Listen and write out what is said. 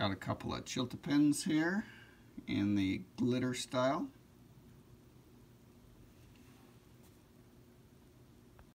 Got a couple of Chiltepins here in the glitter style.